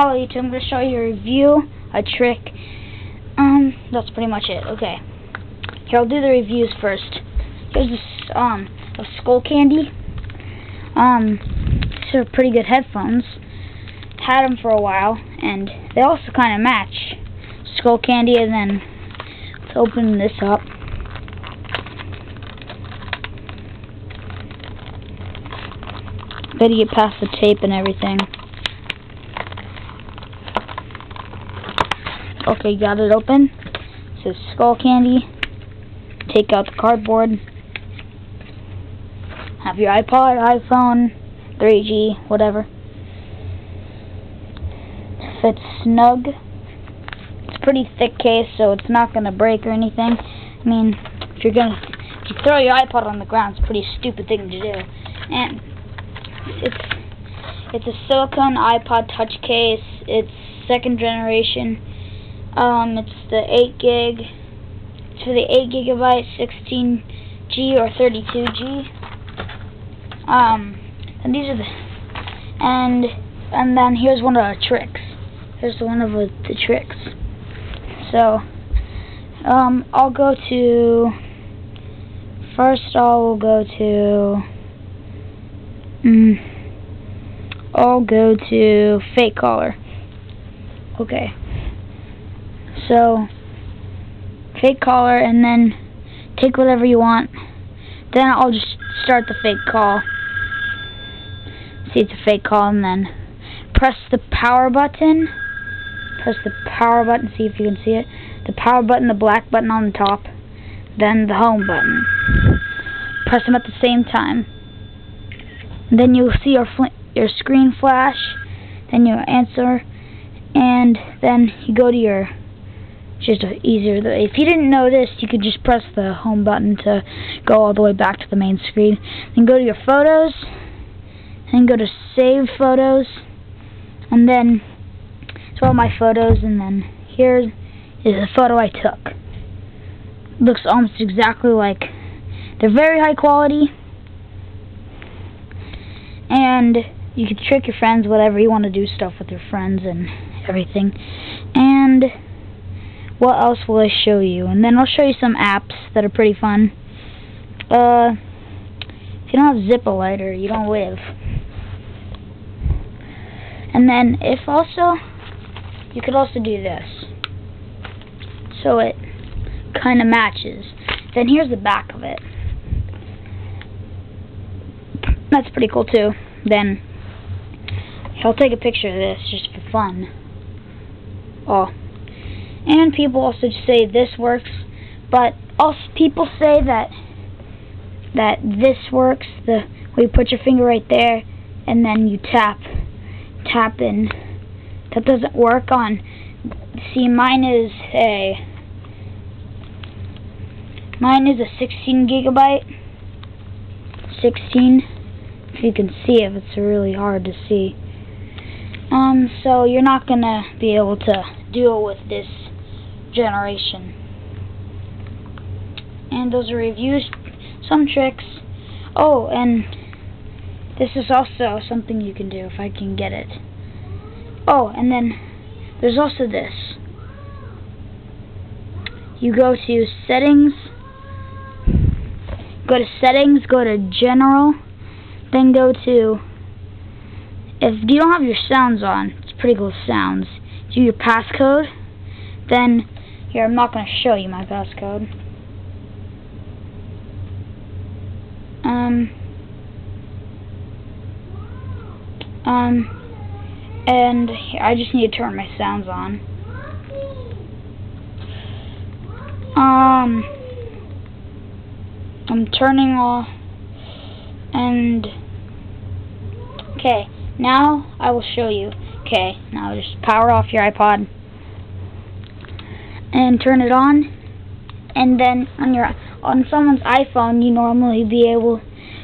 Hello YouTube, I'm going to show you a review, a trick. Um, that's pretty much it. Okay. Here, I'll do the reviews first. Here's this, um, of Skullcandy. Um, these are pretty good headphones. Had them for a while, and they also kind of match Skull Candy, and then let's open this up. Gotta get past the tape and everything. Okay, got it open. It says Skullcandy. Take out the cardboard. Have your iPod, iPhone, 3G, whatever. Fits snug. It's a pretty thick case, so it's not gonna break or anything. I mean, if you're gonna if you throw your iPod on the ground, it's a pretty stupid thing to do. And it's it's a silicone iPod Touch case. It's second generation. Um, it's the 8 gig. It's for the 8 gigabyte, 16G or 32G. Um, and these are the and and then here's one of the tricks. Here's one of the, the tricks. So, um, I'll go to first. I'll go to. Mm, I'll go to fake caller. Okay. So, fake caller, and then take whatever you want. Then I'll just start the fake call. See, it's a fake call, and then press the power button. Press the power button, see if you can see it. The power button, the black button on the top. Then the home button. Press them at the same time. then you'll see your, your screen flash. Then you answer. And then you go to your just easier. If you didn't know this, you could just press the home button to go all the way back to the main screen. Then go to your photos, and go to save photos, and then it's all my photos, and then here is a photo I took. Looks almost exactly like, they're very high quality, and you can trick your friends, whatever you want to do stuff with your friends and everything. And what else will I show you? And then I'll show you some apps that are pretty fun. Uh, if you don't have Zippo Lighter, you don't live. And then if also, you could also do this. So it kind of matches. Then here's the back of it. That's pretty cool too. Then I'll take a picture of this just for fun. Oh. And people also say this works, but also people say that that this works, the where you put your finger right there and then you tap tap in. That doesn't work on see mine is a mine is a 16 gigabyte 16 if you can see it it's really hard to see um so you're not gonna be able to deal with this generation. And those are reviews, some tricks. Oh, and this is also something you can do if I can get it. Oh, and then there's also this. You go to settings, go to settings, go to general, then go to, if you don't have your sounds on, it's pretty cool sounds, do your passcode, then here, I'm not going to show you my passcode. Um, um, and I just need to turn my sounds on. Um, I'm turning off, and, okay, now I will show you. Okay, now just power off your iPod and turn it on and then on your on someone's iPhone you normally be able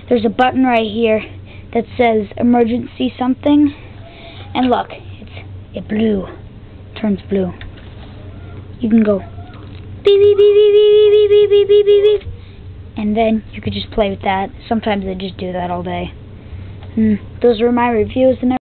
there's a button right here that says emergency something and look it's it blue turns blue you can go beep beep beep beep beep beep beep beep beep beep and then you could just play with that sometimes I just do that all day and those were my reviews and